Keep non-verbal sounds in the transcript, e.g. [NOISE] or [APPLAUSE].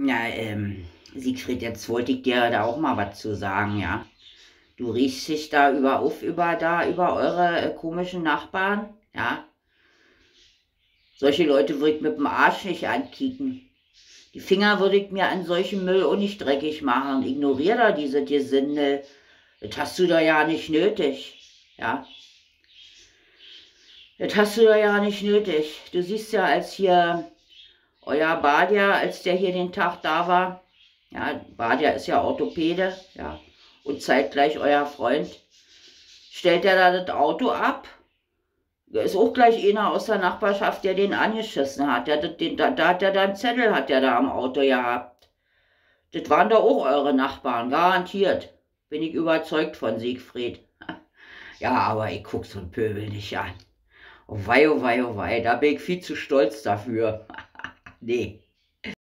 Na, ähm, Siegfried, jetzt wollte ich dir da auch mal was zu sagen, ja. Du riechst dich da über auf, über da, über eure äh, komischen Nachbarn, ja. Solche Leute würde ich mit dem Arsch nicht ankicken. Die Finger würde ich mir an solchen Müll auch nicht dreckig machen. Ignorier da diese Gesinde. Das hast du da ja nicht nötig, ja. Das hast du da ja nicht nötig. Du siehst ja, als hier euer Badia, als der hier den Tag da war, ja, Badia ist ja Orthopäde, ja, und zeitgleich euer Freund, stellt er da das Auto ab. Ist auch gleich einer aus der Nachbarschaft, der den angeschissen hat. Der, den, da, da hat er da einen Zettel, hat der da am Auto gehabt. Das waren doch auch eure Nachbarn, garantiert. Bin ich überzeugt von Siegfried. [LAUGHS] Ja, aber ich guck so einen Pöbel nicht an. Oh wei, oh wei, oh wei, da bin ich viel zu stolz dafür. [LAUGHS] 对。